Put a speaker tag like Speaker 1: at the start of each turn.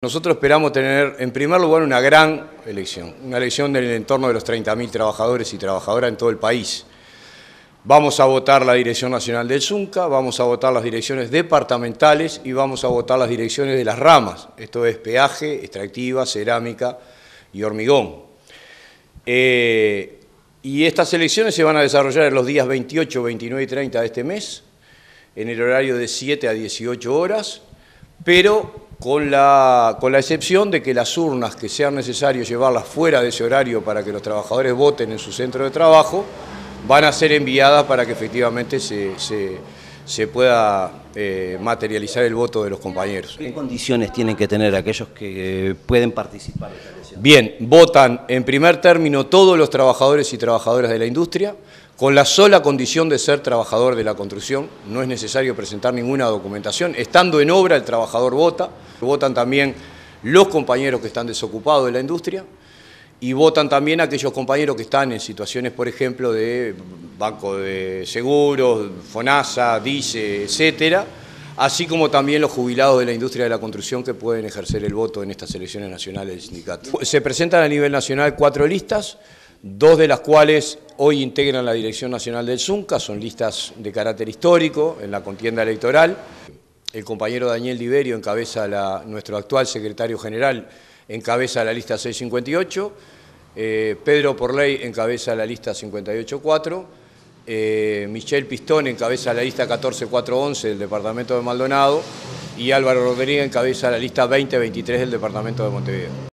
Speaker 1: Nosotros esperamos tener, en primer lugar, una gran elección, una elección en el entorno de los 30.000 trabajadores y trabajadoras en todo el país. Vamos a votar la Dirección Nacional del ZUNCA, vamos a votar las direcciones departamentales y vamos a votar las direcciones de las ramas, esto es peaje, extractiva, cerámica y hormigón. Eh, y estas elecciones se van a desarrollar en los días 28, 29 y 30 de este mes, en el horario de 7 a 18 horas, pero con la, con la excepción de que las urnas que sean necesario llevarlas fuera de ese horario para que los trabajadores voten en su centro de trabajo, van a ser enviadas para que efectivamente se, pueda eh, materializar el voto de los compañeros.
Speaker 2: ¿Qué condiciones tienen que tener aquellos que pueden participar de esta elección?
Speaker 1: Bien, votan en primer término todos los trabajadores y trabajadoras de la industria, con la sola condición de ser trabajador de la construcción, no es necesario presentar ninguna documentación, estando en obra el trabajador vota, votan también los compañeros que están desocupados de la industria y votan también aquellos compañeros que están en situaciones, por ejemplo, de banco de seguros, FONASA, DICE, etcétera, así como también los jubilados de la industria de la construcción que pueden ejercer el voto en estas elecciones nacionales del sindicato. Se presentan a nivel nacional cuatro listas, dos de las cuales hoy integran la Dirección Nacional del ZUNCA, son listas de carácter histórico en la contienda electoral. El compañero Daniel Diverio encabeza nuestro actual secretario general, encabeza la lista 658, eh, Pedro Porley encabeza la lista 584, eh, Michelle Pistón encabeza la lista 14411 del departamento de Maldonado y Álvaro Rodríguez encabeza la lista 2023 del departamento de Montevideo.